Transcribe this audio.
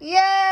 Yay!